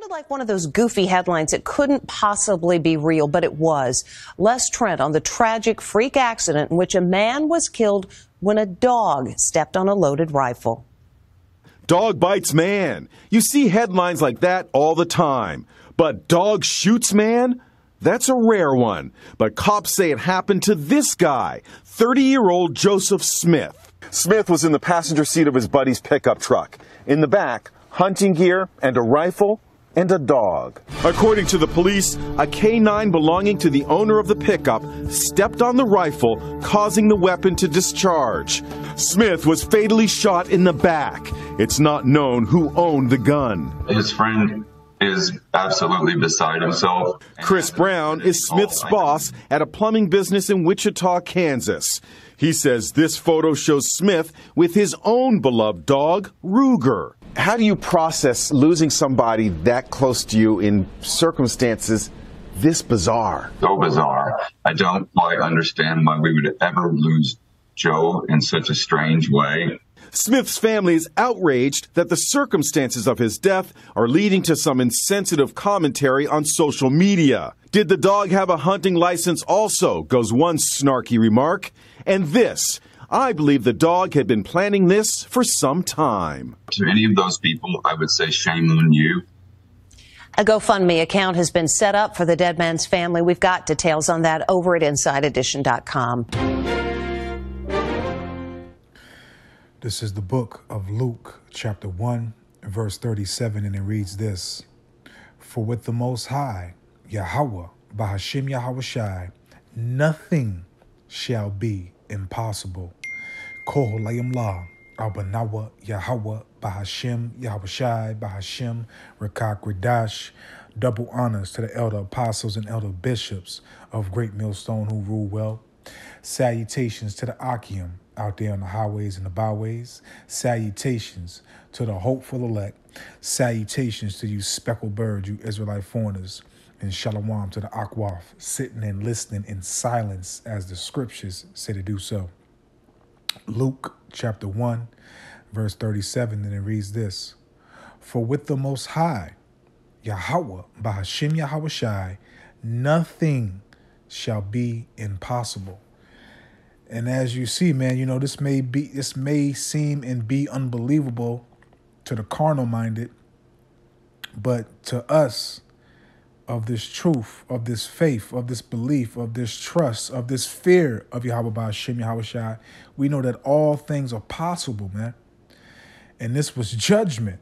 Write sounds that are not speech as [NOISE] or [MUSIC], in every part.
sounded like one of those goofy headlines. It couldn't possibly be real, but it was. Les Trent on the tragic freak accident in which a man was killed when a dog stepped on a loaded rifle. Dog bites man. You see headlines like that all the time. But dog shoots man? That's a rare one. But cops say it happened to this guy, 30 year old Joseph Smith. Smith was in the passenger seat of his buddy's pickup truck. In the back, hunting gear and a rifle and a dog. According to the police, a K9 belonging to the owner of the pickup stepped on the rifle, causing the weapon to discharge. Smith was fatally shot in the back. It's not known who owned the gun. His friend is absolutely beside himself. Chris Brown is Smith's boss at a plumbing business in Wichita, Kansas. He says this photo shows Smith with his own beloved dog, Ruger. How do you process losing somebody that close to you in circumstances this bizarre? So bizarre. I don't quite understand why we would ever lose Joe in such a strange way. Smith's family is outraged that the circumstances of his death are leading to some insensitive commentary on social media. Did the dog have a hunting license also? goes one snarky remark. And this I believe the dog had been planning this for some time. To any of those people, I would say shame on you. A GoFundMe account has been set up for the dead man's family. We've got details on that over at InsideEdition.com. This is the book of Luke, chapter 1, verse 37, and it reads this For with the Most High, Yahweh, Bahashim Yahweh Shai, nothing shall be impossible. Koholayim La, Albanawa, Yahweh, Bahashim, Yahushai, Bahashim, Rakak Radash. Double honors to the elder apostles and elder bishops of Great Millstone who rule well. Salutations to the Achaim out there on the highways and the byways. Salutations to the hopeful elect. Salutations to you speckled birds, you Israelite foreigners. And shalom to the Akwaf, sitting and listening in silence as the scriptures say to do so. Luke chapter 1, verse 37, and it reads this For with the Most High, Yahweh, Bahashim Yahweh Shai, nothing shall be impossible. And as you see, man, you know, this may be this may seem and be unbelievable to the carnal minded, but to us, of this truth, of this faith, of this belief, of this trust, of this fear of Yahweh Ba'ashem Yahweh Shai, we know that all things are possible, man. And this was judgment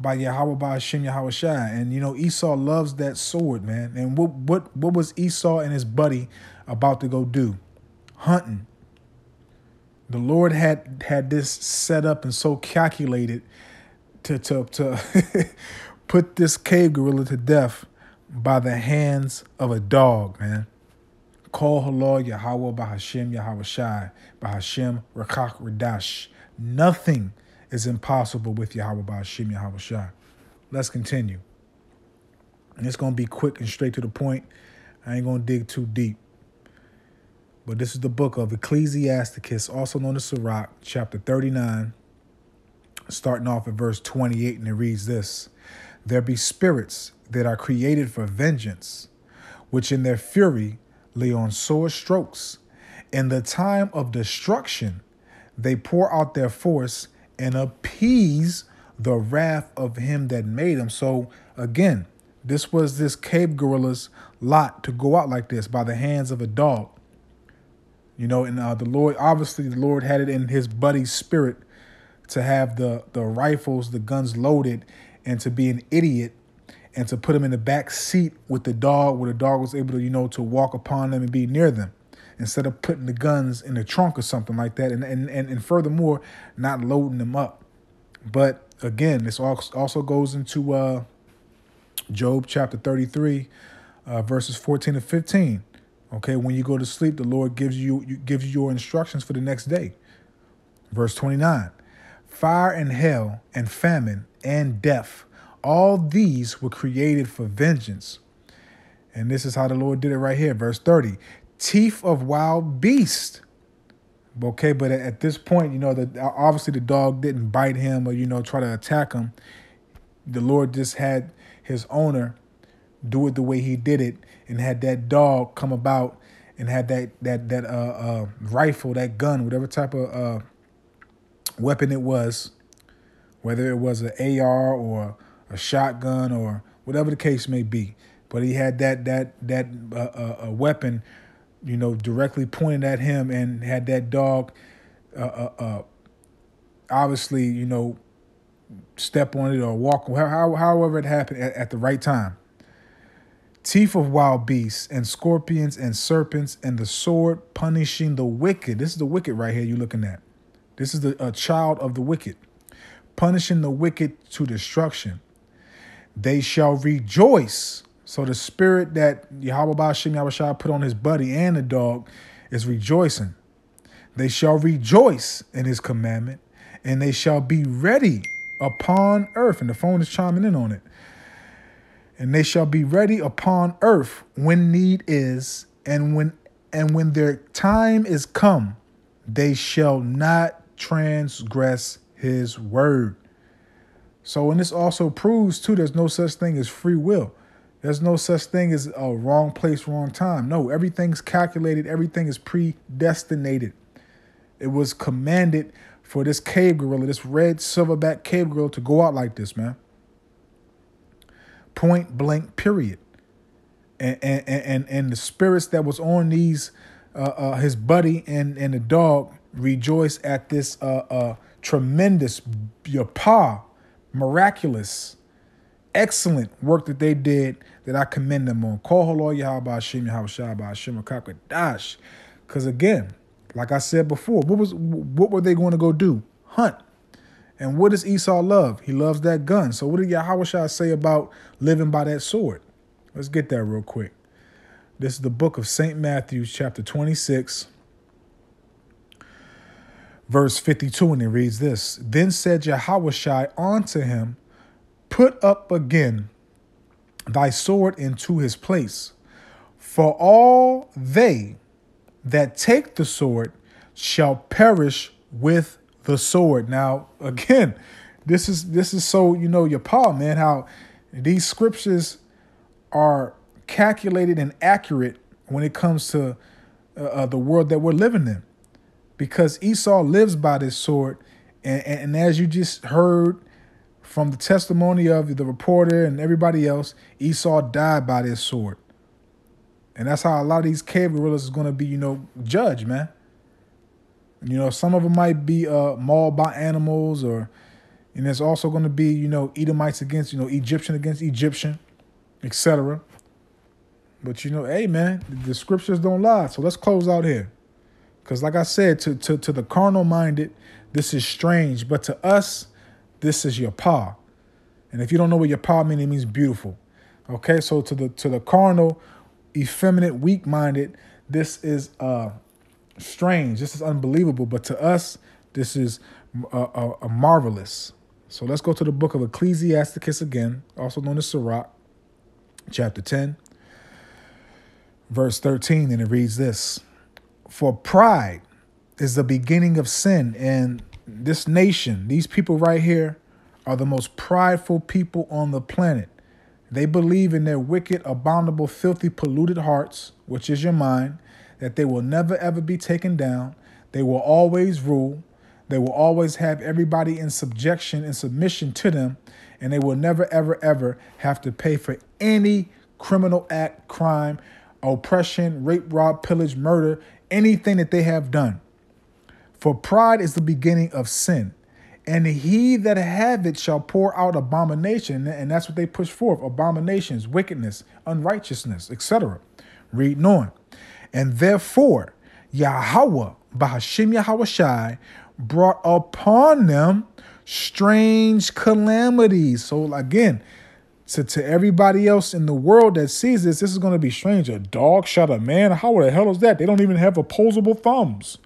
by Yahweh Ba'ashem Yahweh Shai. And you know, Esau loves that sword, man. And what what what was Esau and his buddy about to go do? Hunting. The Lord had had this set up and so calculated to to to [LAUGHS] put this cave gorilla to death by the hands of a dog, man. Call Halal Yahweh Bahashim Yahweh Shai Bahashim Rakak Radash. Nothing is impossible with Yahweh Bahashim Yahweh Shai. Let's continue. And it's going to be quick and straight to the point. I ain't going to dig too deep. But this is the book of Ecclesiasticus, also known as Sirach, chapter 39, starting off at verse 28, and it reads this There be spirits that are created for vengeance, which in their fury lay on sore strokes. In the time of destruction, they pour out their force and appease the wrath of him that made them. So again, this was this cave gorilla's lot to go out like this by the hands of a dog. You know, and uh, the Lord, obviously, the Lord had it in his buddy's spirit to have the the rifles, the guns loaded, and to be an idiot and to put him in the back seat with the dog, where the dog was able to, you know, to walk upon them and be near them, instead of putting the guns in the trunk or something like that, and and and, and furthermore, not loading them up. But again, this also goes into uh, Job chapter thirty-three, uh, verses fourteen to fifteen. Okay, when you go to sleep, the Lord gives you, you gives you your instructions for the next day. Verse twenty-nine: Fire and hell and famine and death all these were created for vengeance. And this is how the Lord did it right here, verse 30. Teeth of wild beast. Okay, but at this point, you know, that obviously the dog didn't bite him or, you know, try to attack him. The Lord just had his owner do it the way he did it and had that dog come about and had that that that uh, uh, rifle, that gun, whatever type of uh, weapon it was, whether it was an AR or a shotgun or whatever the case may be. But he had that that that uh, uh, weapon, you know, directly pointed at him and had that dog, uh, uh, uh, obviously, you know, step on it or walk, how, however it happened at, at the right time. Teeth of wild beasts and scorpions and serpents and the sword punishing the wicked. This is the wicked right here you're looking at. This is the a child of the wicked, punishing the wicked to destruction. They shall rejoice. So the spirit that Yahweh Bashim Yahushua put on his buddy and the dog is rejoicing. They shall rejoice in his commandment, and they shall be ready upon earth. And the phone is chiming in on it. And they shall be ready upon earth when need is, and when and when their time is come, they shall not transgress his word. So, and this also proves too, there's no such thing as free will. There's no such thing as a wrong place, wrong time. No, everything's calculated, everything is predestinated. It was commanded for this cave gorilla, this red silverback cave gorilla, to go out like this, man. Point blank, period. And and and, and the spirits that was on these, uh, uh, his buddy and and the dog rejoice at this uh, uh tremendous, your pa, miraculous, excellent work that they did that I commend them on. Halal Yahweh Hashem Yahweh Hashem Kakadash. Because again, like I said before, what was what were they going to go do? Hunt. And what does Esau love? He loves that gun. So what did Yahweh say about living by that sword? Let's get that real quick. This is the book of St. Matthew, chapter 26, verse 52, and it reads this. Then said Yahweh unto him, Put up again thy sword into his place. For all they that take the sword shall perish with the sword. Now, again, this is this is so you know your paw, man. How these scriptures are calculated and accurate when it comes to uh, uh, the world that we're living in, because Esau lives by this sword, and, and, and as you just heard from the testimony of the reporter and everybody else, Esau died by this sword. And that's how a lot of these cave gorillas is going to be, you know, judged, man. You know, some of them might be uh, mauled by animals, or and there's also going to be, you know, Edomites against, you know, Egyptian against Egyptian, etc. But you know, hey, man, the scriptures don't lie. So let's close out here, because like I said, to to to the carnal minded, this is strange, but to us, this is your paw. And if you don't know what your paw means, it means beautiful. Okay, so to the to the carnal effeminate, weak minded. This is uh, strange. This is unbelievable. But to us, this is uh, uh, uh, marvelous. So let's go to the book of Ecclesiasticus again, also known as Sirach, chapter 10, verse 13. And it reads this For pride is the beginning of sin. And this nation, these people right here, are the most prideful people on the planet. They believe in their wicked, abominable, filthy, polluted hearts, which is your mind, that they will never ever be taken down. They will always rule. They will always have everybody in subjection and submission to them, and they will never ever ever have to pay for any criminal act, crime, oppression, rape, rob, pillage, murder, anything that they have done. For pride is the beginning of sin and he that have it shall pour out abomination, and that's what they push forth abominations, wickedness, unrighteousness, etc. Reading on. And therefore, Yahweh, Bahashim Yahweh brought upon them strange calamities. So again, to, to everybody else in the world that sees this, this is going to be strange. A dog shot a man. How the hell is that? They don't even have opposable thumbs.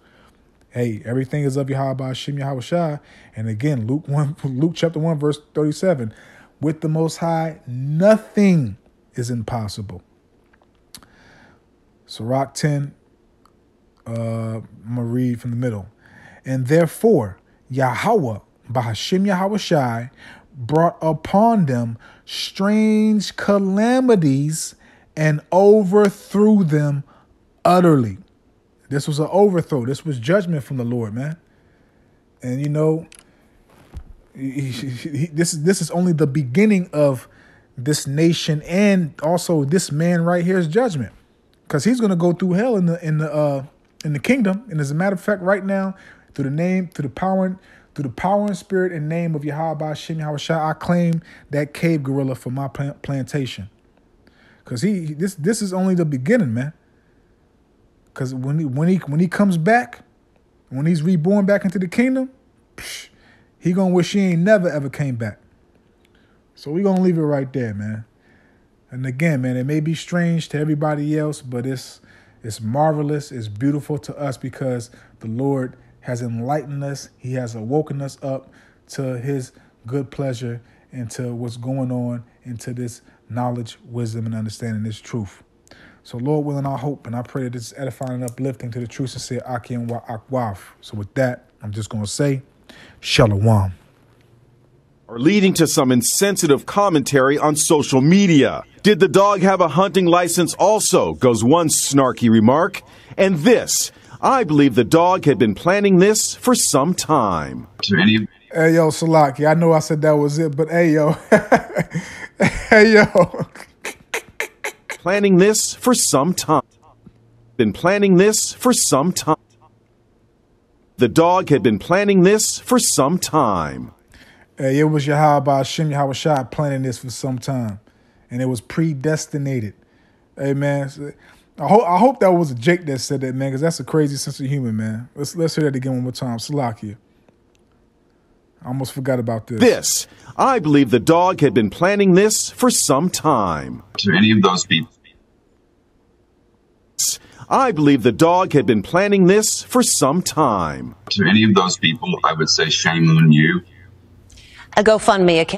Hey, everything is of Yahweh by Shem Yahweh Shai. And again, Luke 1, [LAUGHS] Luke chapter 1, verse 37. With the most high, nothing is impossible. Sirach 10, uh, I'm gonna read from the middle. And therefore, Yahweh, Bahashim Yahweh Shai, brought upon them strange calamities and overthrew them utterly. This was an overthrow. This was judgment from the Lord, man. And you know, he, he, this is this is only the beginning of this nation and also this man right here's judgment, because he's going to go through hell in the in the uh, in the kingdom. And as a matter of fact, right now, through the name, through the power, through the power and spirit and name of Yahweh Shem Yahweh I claim that cave gorilla for my plantation. Cause he this this is only the beginning, man. Cause when he when he when he comes back, when he's reborn back into the kingdom, psh, he gonna wish he ain't never ever came back. So we gonna leave it right there, man. And again, man, it may be strange to everybody else, but it's it's marvelous, it's beautiful to us because the Lord has enlightened us. He has awoken us up to his good pleasure and to what's going on into this knowledge, wisdom, and understanding this truth. So, Lord willing, I hope and I pray that this is edifying and uplifting to the truth and say Aki and Akwaf. So, with that, I'm just going to say, Shalom. Are leading to some insensitive commentary on social media. Did the dog have a hunting license also? Goes one snarky remark. And this, I believe the dog had been planning this for some time. Hey yo, Salaki, I know I said that was it, but hey yo, [LAUGHS] hey yo. planning this for some time. Been planning this for some time. The dog had been planning this for some time. Hey, it was Yahweh Shem Yahweh planning this for some time. And it was predestinated. Hey man. I hope I hope that was a Jake that said that, man, because that's a crazy sense of humor, man. Let's let's hear that again one more time. Salakia. I almost forgot about this. This. I believe the dog had been planning this for some time. To any of those people. I believe the dog had been planning this for some time. To any of those people, I would say shame on you. A GoFundMe account.